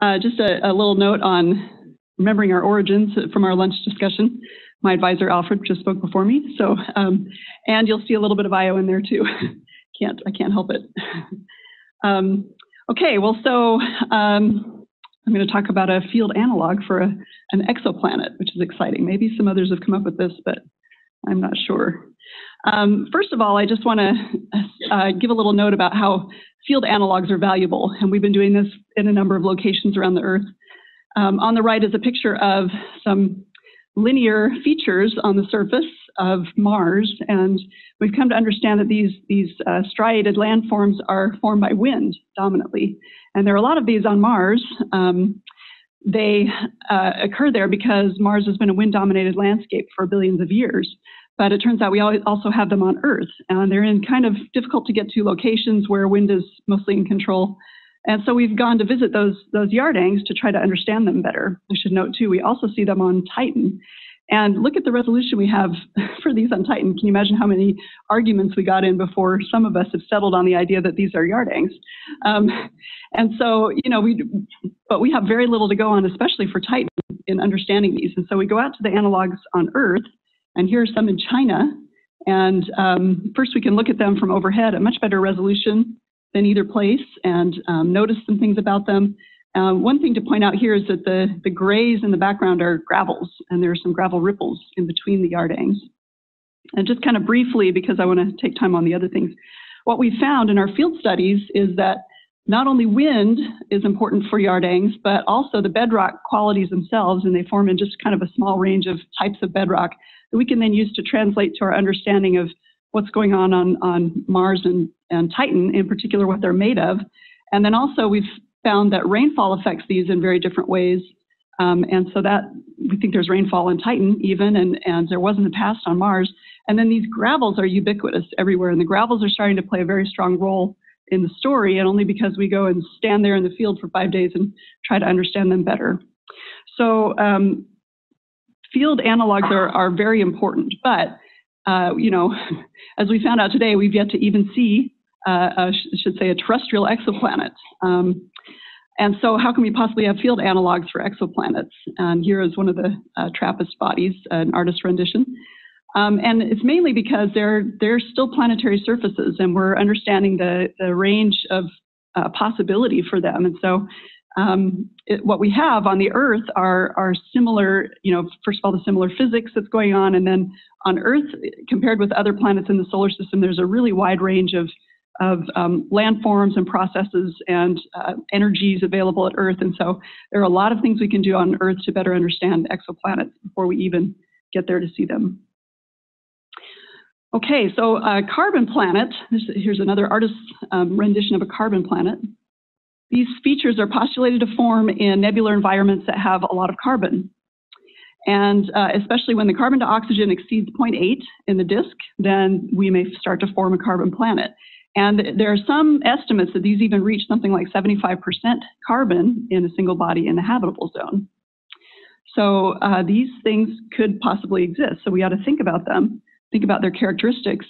Uh, just a, a, little note on remembering our origins from our lunch discussion. My advisor Alfred just spoke before me, so um, and you'll see a little bit of Io in there too. can't I can't help it. um, okay, well, so um, I'm going to talk about a field analog for a, an exoplanet, which is exciting. Maybe some others have come up with this, but I'm not sure. Um, first of all, I just want to uh, give a little note about how field analogs are valuable, and we've been doing this in a number of locations around the Earth. Um, on the right is a picture of some linear features on the surface of Mars, and we've come to understand that these, these uh, striated landforms are formed by wind dominantly. And there are a lot of these on Mars. Um, they uh, occur there because Mars has been a wind dominated landscape for billions of years. But it turns out we also have them on Earth, and they're in kind of difficult to get to locations where wind is mostly in control. And so we've gone to visit those, those Yardangs to try to understand them better. I should note too, we also see them on Titan. And look at the resolution we have for these on Titan. Can you imagine how many arguments we got in before some of us have settled on the idea that these are Yardangs? Um, and so, you know, we, but we have very little to go on, especially for Titan in understanding these. And so we go out to the analogs on Earth and here are some in China. And um, first, we can look at them from overhead at much better resolution than either place and um, notice some things about them. Uh, one thing to point out here is that the, the grays in the background are gravels, and there are some gravel ripples in between the yardangs. And just kind of briefly, because I want to take time on the other things, what we found in our field studies is that not only wind is important for yardangs, but also the bedrock qualities themselves, and they form in just kind of a small range of types of bedrock that we can then use to translate to our understanding of what's going on on, on Mars and, and Titan, in particular what they're made of. And then also we've found that rainfall affects these in very different ways. Um, and so that we think there's rainfall in Titan even, and, and there wasn't in the past on Mars. And then these gravels are ubiquitous everywhere, and the gravels are starting to play a very strong role in the story, and only because we go and stand there in the field for five days and try to understand them better. So um, field analogs are, are very important, but uh, you know, as we found out today, we've yet to even see, uh, a, should say, a terrestrial exoplanet. Um, and so, how can we possibly have field analogs for exoplanets? And here is one of the uh, TRAPPIST bodies, an artist rendition. Um, and it's mainly because they're they're still planetary surfaces, and we're understanding the the range of uh, possibility for them. And so, um, it, what we have on the Earth are, are similar, you know, first of all, the similar physics that's going on, and then on Earth, compared with other planets in the solar system, there's a really wide range of, of um, landforms and processes and uh, energies available at Earth. And so there are a lot of things we can do on Earth to better understand exoplanets before we even get there to see them. Okay, so a carbon planet, here's another artist's um, rendition of a carbon planet. These features are postulated to form in nebular environments that have a lot of carbon. And uh, especially when the carbon to oxygen exceeds 0.8 in the disk, then we may start to form a carbon planet. And there are some estimates that these even reach something like 75% carbon in a single body in the habitable zone. So uh, these things could possibly exist. So we ought to think about them, think about their characteristics,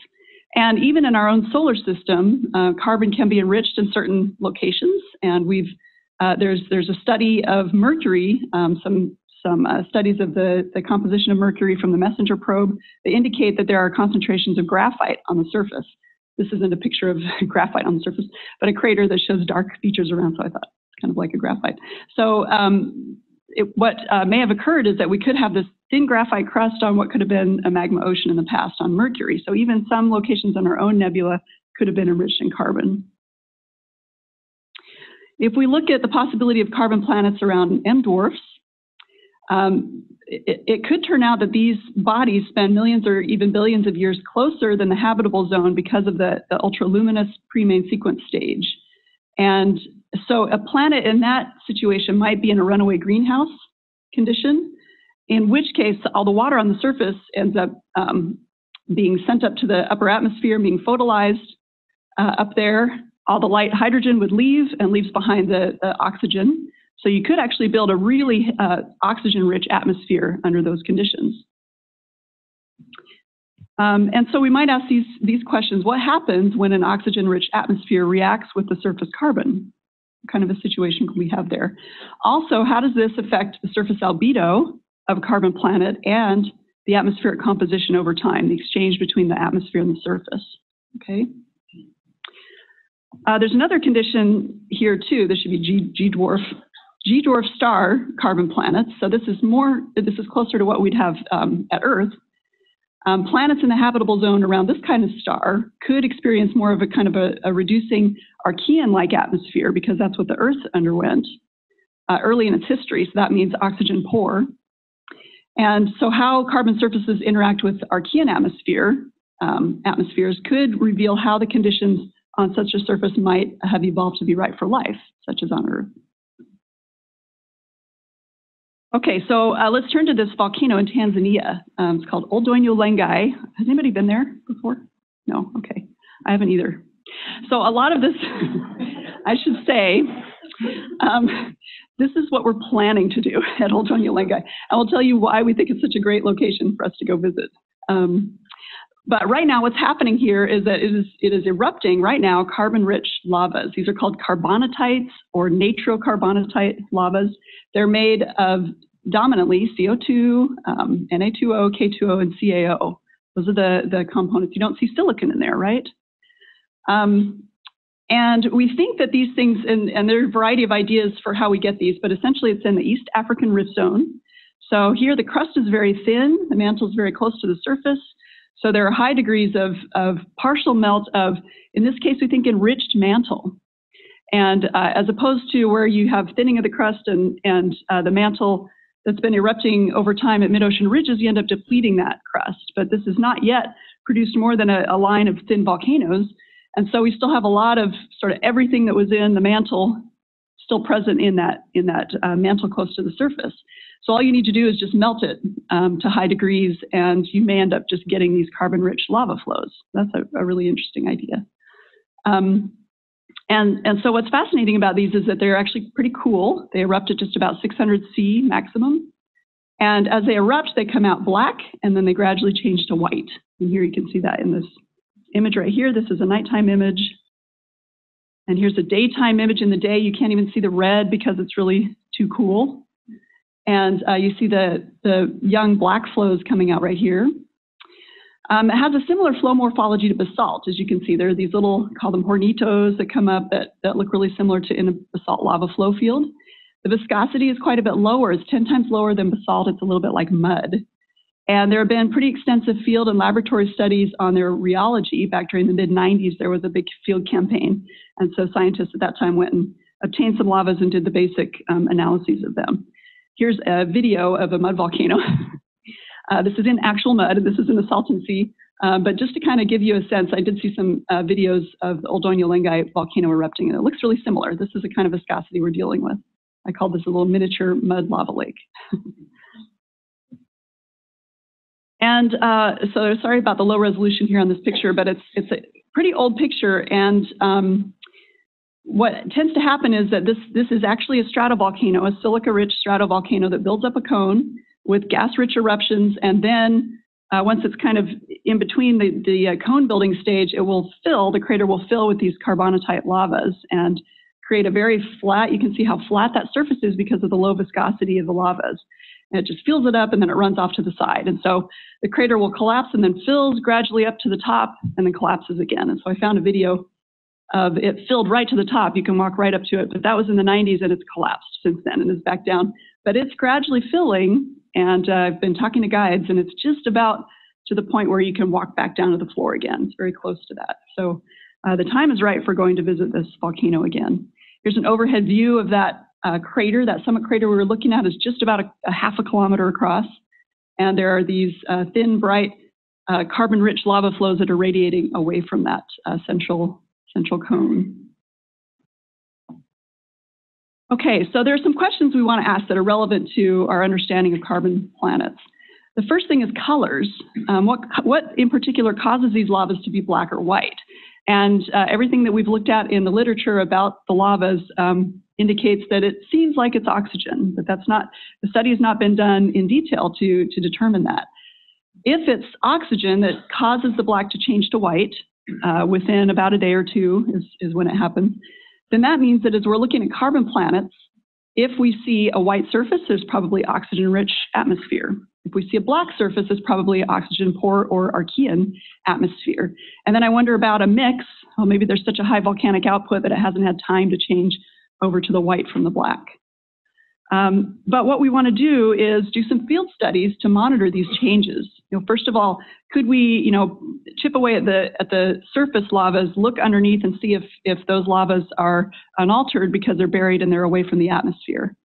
and even in our own solar system, uh, carbon can be enriched in certain locations. And we've uh, there's there's a study of mercury, um, some some uh, studies of the, the composition of mercury from the MESSENGER probe. They indicate that there are concentrations of graphite on the surface. This isn't a picture of graphite on the surface, but a crater that shows dark features around. So I thought it's kind of like a graphite. So um, it, what uh, may have occurred is that we could have this thin graphite crust on what could have been a magma ocean in the past on Mercury. So even some locations on our own nebula could have been enriched in carbon. If we look at the possibility of carbon planets around M dwarfs, um, it, it, could turn out that these bodies spend millions or even billions of years closer than the habitable zone because of the, the ultraluminous pre-main sequence stage. And so a planet in that situation might be in a runaway greenhouse condition, in which case all the water on the surface ends up um, being sent up to the upper atmosphere, and being photolyzed uh, up there. All the light hydrogen would leave and leaves behind the, the oxygen. So you could actually build a really uh, oxygen-rich atmosphere under those conditions. Um, and so we might ask these, these questions. What happens when an oxygen-rich atmosphere reacts with the surface carbon? Kind of a situation we have there? Also, how does this affect the surface albedo of a carbon planet and the atmospheric composition over time, the exchange between the atmosphere and the surface? Okay. Uh, there's another condition here too. This should be G, G dwarf, G dwarf star carbon planets. So this is more, this is closer to what we'd have um, at Earth. Um, planets in the habitable zone around this kind of star could experience more of a kind of a, a reducing Archean-like atmosphere because that's what the Earth underwent uh, early in its history. So that means oxygen poor. And so how carbon surfaces interact with Archean atmosphere um, atmospheres could reveal how the conditions on such a surface might have evolved to be right for life, such as on Earth. Okay, so uh, let's turn to this volcano in Tanzania. Um, it's called Ol Doinyo Lengai. Has anybody been there before? No, okay. I haven't either. So a lot of this, I should say, um, this is what we're planning to do at Ol Doinyo Lengai. I will tell you why we think it's such a great location for us to go visit. Um, but right now, what's happening here is that it is, it is erupting right now carbon-rich lavas. These are called carbonatites or natrocarbonatite lavas. They're made of dominantly CO2, um, Na2O, K2O, and CaO. Those are the, the components. You don't see silicon in there, right? Um, and we think that these things, and, and there are a variety of ideas for how we get these, but essentially it's in the East African Rift Zone. So here the crust is very thin, the mantle is very close to the surface. So there are high degrees of, of partial melt of, in this case, we think enriched mantle. And uh, as opposed to where you have thinning of the crust and, and uh, the mantle that's been erupting over time at mid-ocean ridges, you end up depleting that crust. But this has not yet produced more than a, a line of thin volcanoes. And so we still have a lot of sort of everything that was in the mantle still present in that, in that uh, mantle close to the surface. So all you need to do is just melt it um, to high degrees, and you may end up just getting these carbon-rich lava flows. That's a, a really interesting idea. Um, and, and so what's fascinating about these is that they're actually pretty cool. They erupt at just about 600 C maximum. And as they erupt, they come out black, and then they gradually change to white. And here you can see that in this image right here. This is a nighttime image. And here's a daytime image in the day. You can't even see the red because it's really too cool. And uh, you see the, the young black flows coming out right here. Um, it has a similar flow morphology to basalt. As you can see, there are these little, call them hornitos, that come up that, that look really similar to in a basalt lava flow field. The viscosity is quite a bit lower. It's 10 times lower than basalt. It's a little bit like mud. And there have been pretty extensive field and laboratory studies on their rheology. Back during the mid 90s, there was a big field campaign. And so scientists at that time went and obtained some lavas and did the basic um, analyses of them. Here's a video of a mud volcano. uh, this is in actual mud, and this is in the Salton Sea. Uh, but just to kind of give you a sense, I did see some uh, videos of the Ol Doinyo Lengai volcano erupting, and it looks really similar. This is the kind of viscosity we're dealing with. I call this a little miniature mud lava lake. and uh, so sorry about the low resolution here on this picture, but it's, it's a pretty old picture, and um, what tends to happen is that this, this is actually a stratovolcano, a silica-rich stratovolcano that builds up a cone with gas-rich eruptions, and then uh, once it's kind of in between the, the uh, cone building stage, it will fill, the crater will fill with these carbonatite lavas and create a very flat, you can see how flat that surface is because of the low viscosity of the lavas. And it just fills it up and then it runs off to the side. And so the crater will collapse and then fills gradually up to the top and then collapses again. And so I found a video of it filled right to the top. You can walk right up to it, but that was in the 90s and it's collapsed since then and is back down. But it's gradually filling, and uh, I've been talking to guides, and it's just about to the point where you can walk back down to the floor again. It's very close to that. So uh, the time is right for going to visit this volcano again. Here's an overhead view of that uh, crater. That summit crater we were looking at is just about a, a half a kilometer across, and there are these uh, thin, bright, uh, carbon-rich lava flows that are radiating away from that central central cone. Okay, so there are some questions we want to ask that are relevant to our understanding of carbon planets. The first thing is colors. Um, what, what in particular causes these lavas to be black or white? And uh, everything that we've looked at in the literature about the lavas um, indicates that it seems like it's oxygen, but that's not, the study has not been done in detail to, to determine that. If it's oxygen that causes the black to change to white, uh, within about a day or two is, is when it happens, then that means that as we're looking at carbon planets, if we see a white surface, there's probably oxygen-rich atmosphere. If we see a black surface, it's probably oxygen-poor or Archean atmosphere. And then I wonder about a mix. Well, maybe there's such a high volcanic output that it hasn't had time to change over to the white from the black. Um, but what we want to do is do some field studies to monitor these changes. You know, first of all, could we, you know, chip away at the at the surface lavas, look underneath, and see if if those lavas are unaltered because they're buried and they're away from the atmosphere.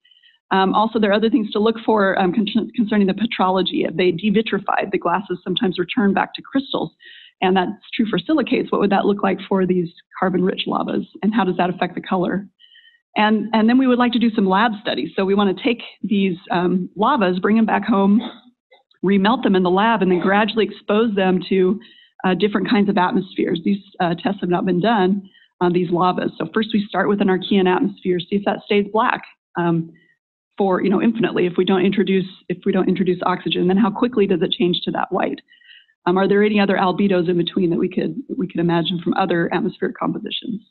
Um, also, there are other things to look for um, con concerning the petrology. If they devitrified, the glasses sometimes return back to crystals, and that's true for silicates. What would that look like for these carbon-rich lavas, and how does that affect the color? And, and then we would like to do some lab studies. So we want to take these um, lavas, bring them back home, remelt them in the lab, and then gradually expose them to uh, different kinds of atmospheres. These uh, tests have not been done on these lavas. So first we start with an Archean atmosphere, see if that stays black um, for you know infinitely if we don't introduce if we don't introduce oxygen. Then how quickly does it change to that white? Um, are there any other albedos in between that we could we could imagine from other atmospheric compositions?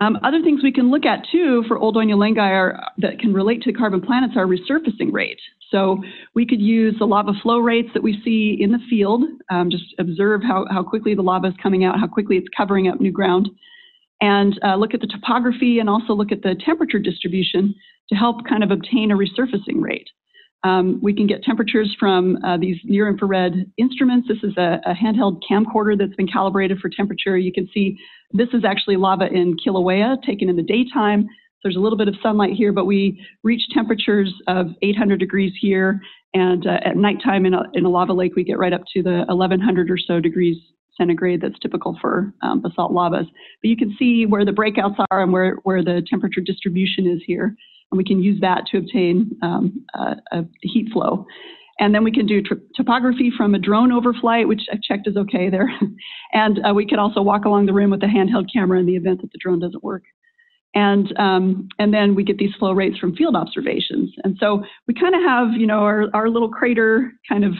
Um, other things we can look at too for old Onya are, that can relate to carbon planets are resurfacing rate. So we could use the lava flow rates that we see in the field, um, just observe how, how quickly the lava is coming out, how quickly it's covering up new ground, and uh, look at the topography and also look at the temperature distribution to help kind of obtain a resurfacing rate. Um, we can get temperatures from uh, these near infrared instruments. This is a, a, handheld camcorder that's been calibrated for temperature. You can see this is actually lava in Kilauea taken in the daytime. There's a little bit of sunlight here, but we reach temperatures of 800 degrees here. And uh, at nighttime in a, in a lava lake, we get right up to the 1100 or so degrees centigrade that's typical for um, basalt lavas. But you can see where the breakouts are and where, where the temperature distribution is here. And we can use that to obtain um, a, a heat flow. And then we can do topography from a drone overflight, which I checked is okay there. and uh, we can also walk along the rim with a handheld camera in the event that the drone doesn't work. And, um, and then we get these flow rates from field observations. And so we kind of have, you know, our, our little crater kind of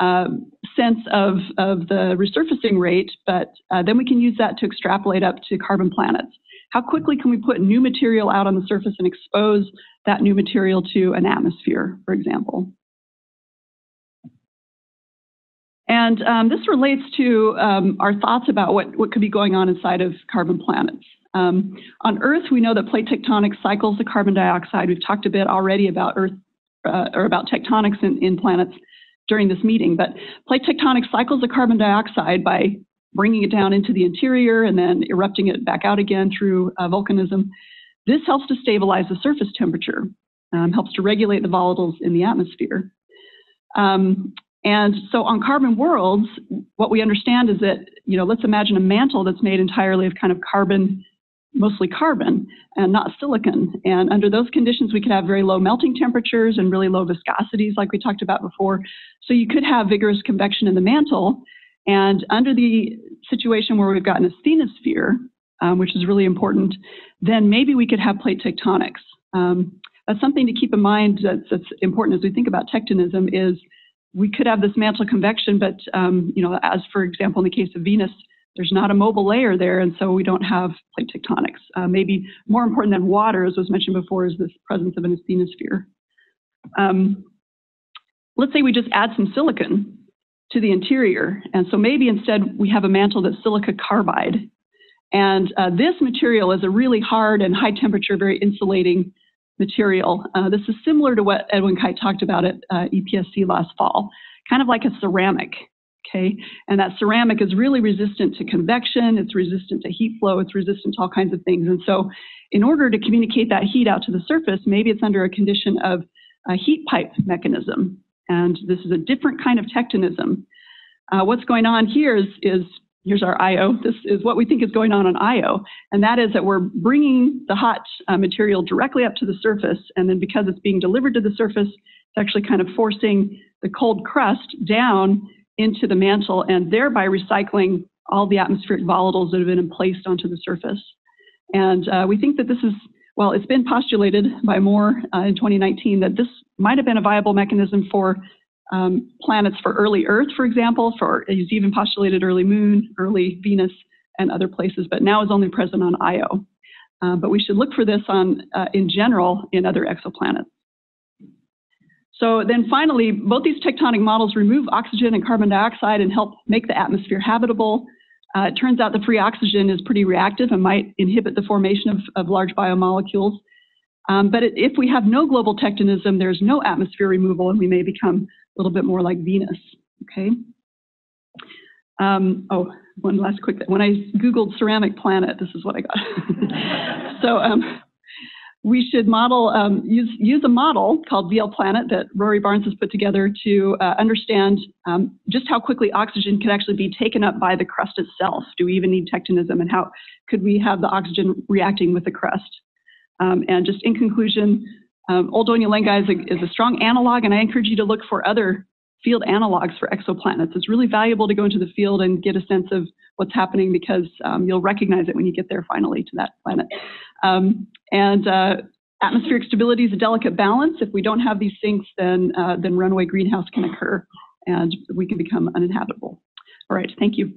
uh, sense of, of the resurfacing rate, but uh, then we can use that to extrapolate up to carbon planets. How quickly can we put new material out on the surface and expose that new material to an atmosphere, for example? And um, this relates to um, our thoughts about what, what could be going on inside of carbon planets. Um, on Earth, we know that plate tectonics cycles the carbon dioxide. We've talked a bit already about Earth uh, or about tectonics in, in planets during this meeting, but plate tectonics cycles the carbon dioxide by bringing it down into the interior and then erupting it back out again through uh, volcanism. This helps to stabilize the surface temperature, um, helps to regulate the volatiles in the atmosphere. Um, and so on carbon worlds, what we understand is that, you know, let's imagine a mantle that's made entirely of kind of carbon, mostly carbon and not silicon. And under those conditions, we could have very low melting temperatures and really low viscosities like we talked about before. So you could have vigorous convection in the mantle. And under the situation where we've got an asthenosphere, um, which is really important, then maybe we could have plate tectonics. Um, that's something to keep in mind that's, that's important as we think about tectonism is we could have this mantle convection, but um, you know, as for example, in the case of Venus, there's not a mobile layer there, and so we don't have plate tectonics. Uh, maybe more important than water, as was mentioned before, is this presence of an asthenosphere. Um, let's say we just add some silicon to the interior, and so maybe instead we have a mantle that's silica carbide. And uh, this material is a really hard and high temperature, very insulating material. Uh, this is similar to what Edwin Kite talked about at uh, EPSC last fall, kind of like a ceramic. Okay, and that ceramic is really resistant to convection, it's resistant to heat flow, it's resistant to all kinds of things. And so, in order to communicate that heat out to the surface, maybe it's under a condition of a heat pipe mechanism. And this is a different kind of tectonism. Uh, what's going on here is, is here's our Io. This is what we think is going on on Io, and that is that we're bringing the hot uh, material directly up to the surface, and then because it's being delivered to the surface, it's actually kind of forcing the cold crust down into the mantle and thereby recycling all the atmospheric volatiles that have been placed onto the surface. And uh, we think that this is, well, it's been postulated by Moore uh, in 2019 that this might have been a viable mechanism for um, planets for early Earth, for example, for he's even postulated early Moon, early Venus, and other places, but now is only present on Io. Uh, but we should look for this on, uh, in general in other exoplanets. So then finally, both these tectonic models remove oxygen and carbon dioxide and help make the atmosphere habitable. Uh, it turns out the free oxygen is pretty reactive and might inhibit the formation of, of large biomolecules. Um, but it, if we have no global tectonism, there's no atmosphere removal and we may become a little bit more like Venus, okay? Um, oh, one last quick. When I Googled ceramic planet, this is what I got. so um, we should model, um, use, use a model called VPLanet that Rory Barnes has put together to uh, understand um, just how quickly oxygen can actually be taken up by the crust itself. Do we even need tectonism and how could we have the oxygen reacting with the crust? Um, and just in conclusion, um, Old Lenga is a, is a strong analog and I encourage you to look for other field analogs for exoplanets. It's really valuable to go into the field and get a sense of what's happening because um, you'll recognize it when you get there finally to that planet. Um, and uh, atmospheric stability is a delicate balance. If we don't have these sinks, then, uh, then runaway greenhouse can occur and we can become uninhabitable. All right, thank you.